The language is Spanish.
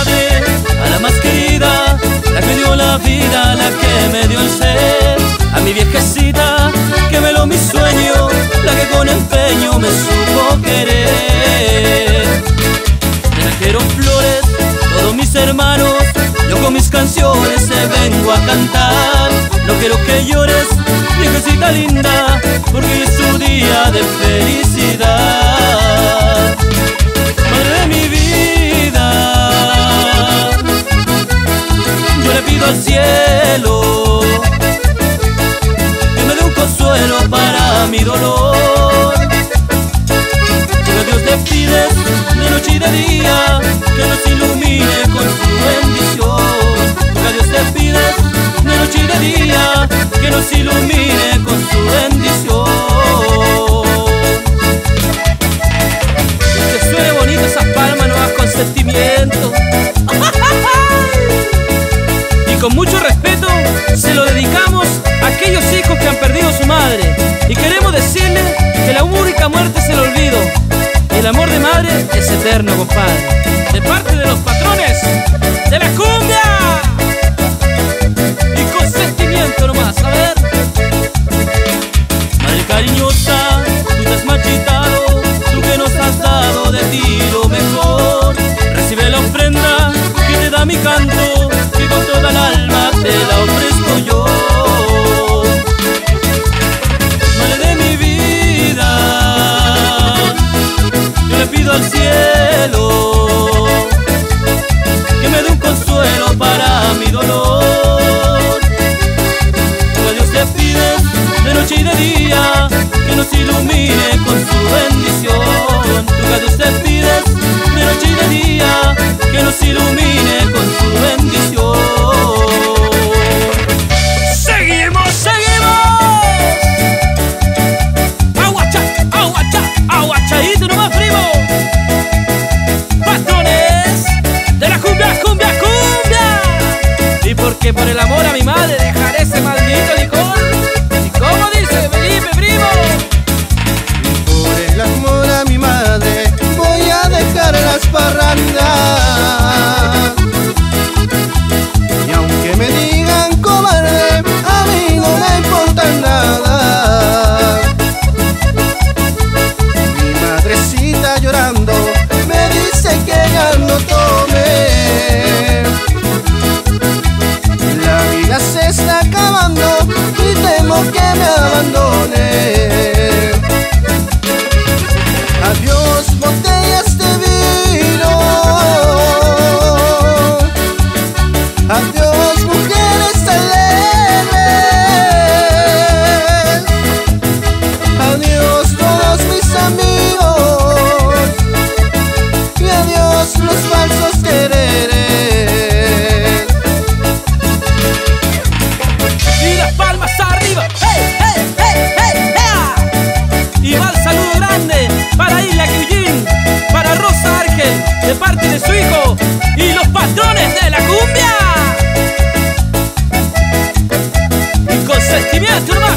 a la más querida, la que dio la vida, la que me dio el ser. A mi viejecita, que me lo mi sueño, la que con empeño me supo querer. Me trajeron flores, todos mis hermanos, yo con mis canciones te vengo a cantar. No quiero que llores, viejecita linda, porque es tu día de felicidad. Madre de mi vida, al cielo que un consuelo para mi dolor. Que a Dios te pides de noche y de día que nos ilumine con su bendición. Que a Dios te pides de noche y de día que nos ilumine única muerte es el olvido. Y el amor de madre es eterno, compadre. De parte de los patrones de la cumbia. Y con sentimiento nomás, a ver. Madre cariñosa, tú te has marchitado, tú que nos has dado de ti lo mejor. Recibe la ofrenda que te da mi canto, Porque por el Festividades, hermano.